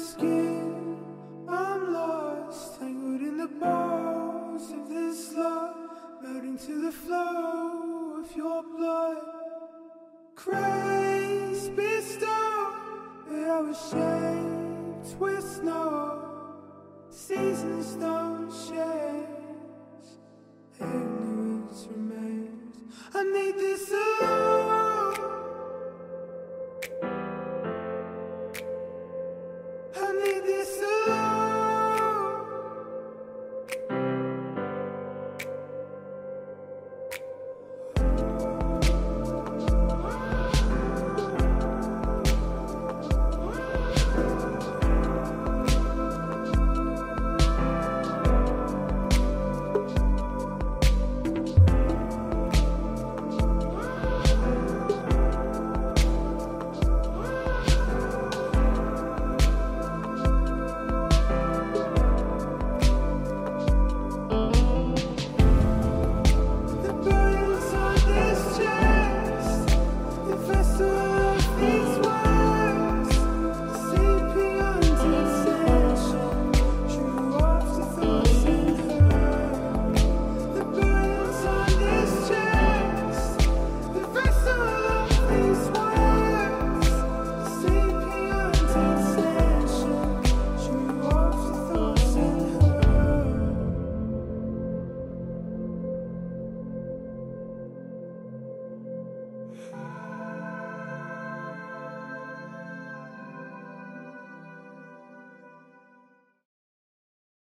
skin. I'm lost, tangled in the balls of this love, melting to the flow of your blood. Grace bestowed, that I was shaped with snow. Seasons don't change, ignorance remains. I need this.